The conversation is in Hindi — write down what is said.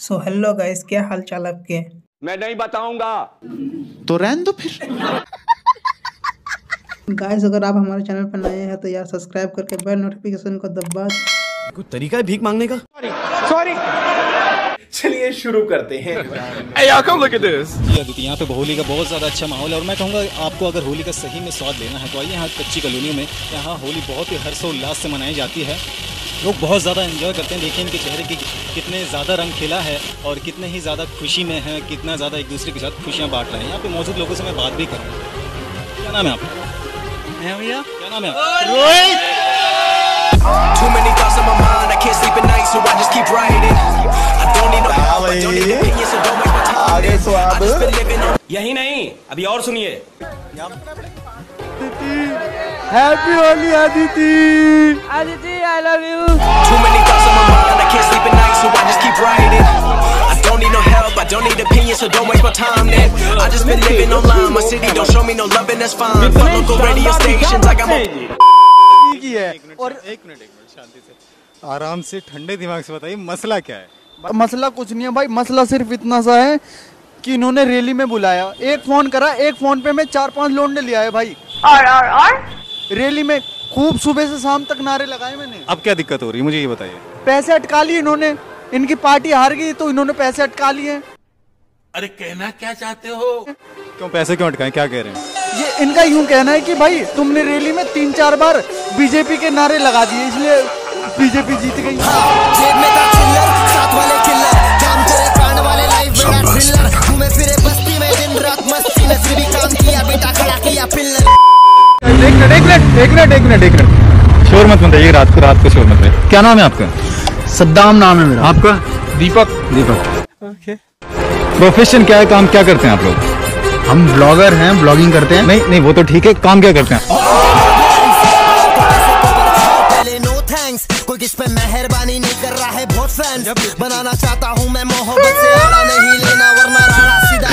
सो हेलो गाइस क्या हाल चाल आपके? मैं नहीं बताऊँगा। तो रहन दो फिर। गाइस अगर आप हमारे चैनल पर नए हैं तो यार सब्सक्राइब करके बेल नोटिफिकेशन को दबा कोई तरीका है भीख मांगने का? सॉरी चलिए शुरू करते हैं। अदिति यहाँ पे होली का बहुत ज़्यादा अच्छा माहौल है और मैं कहूँगा आपको अगर होली का सही में स्वाद लेना है तो आइए यहाँ कच्ची कॉलोनियों में यहाँ होली बहुत ही हर्षोल्लास से मनाई जाती है। लोग बहुत ज़्यादा एंजॉय करते हैं देखिए इनके चेहरे की कितने ज़्यादा रंग खिला है और कितने ही ज़्यादा खुशी में है कितना ज़्यादा एक दूसरे के साथ खुशियाँ बांट रहे हैं यहाँ पे मौजूद लोगों से मैं बात भी करूँ क्या नाम है आपका भैया क्या नाम है आपका Too many thoughts on my mind, I can't sleep at night, so I just keep writing. I don't need no help, I don't need opinions, so don't waste my time. आगे I स्वाद just been living on यही नहीं अभी और सुनिए happy Holi Aditi too many thoughts on my mind, I can't sleep at night, so I just keep writing. I don't need no help, I don't need opinions, so don't waste my time. Then I just been living online, my city don't show me no love, and that's fine. Fuck local radio stations, I got my. की है और एक मिनट एक मिनट शांति से आराम से ठंडे दिमाग से बताइए मसला क्या है मसला कुछ नहीं है भाई मसला सिर्फ़ इतना सा है कि इन्होंने रैली में बुलाया एक फ़ोन करा एक फ़ोन पे मैं चार पाँच लोंडे लिया है भाई और और और रैली में खूब सुबह से शाम तक नारे लगाए मैंने। अब क्या दिक्कत हो रही है? मुझे ये बताइए। पैसे अटका लिए इन्होंने। इनकी पार्टी हार गई तो इन्होंने पैसे अटका लिए। अरे कहना क्या चाहते हो? क्यों पैसे क्यों अटकाए? क्या कह रहे हैं? ये इनका यूँ कहना है कि भाई तुमने रैली में तीन चार बार बीजेपी के नारे लगा दिए इसलिए बीजेपी जीत गई। मिनट एक मिनट एक मिनट एक मिनट। शोर मत बताइए रात को रात को शोर मत क्या नाम है आपका? सद्दाम नाम है मेरा। आपका? दीपक। दीपक। ओके प्रोफेशन क्या है? काम क्या करते हैं आप लोग? हम ब्लॉगर हैं ब्लॉगिंग करते हैं। नहीं नहीं वो तो ठीक है काम क्या करते हैं? कोई किस पे मेहरबानी नहीं कर रहा है बहुत फैंस बनाना चाहता हूँ मैं मोहब्बत से नहीं लेना वरना सीधा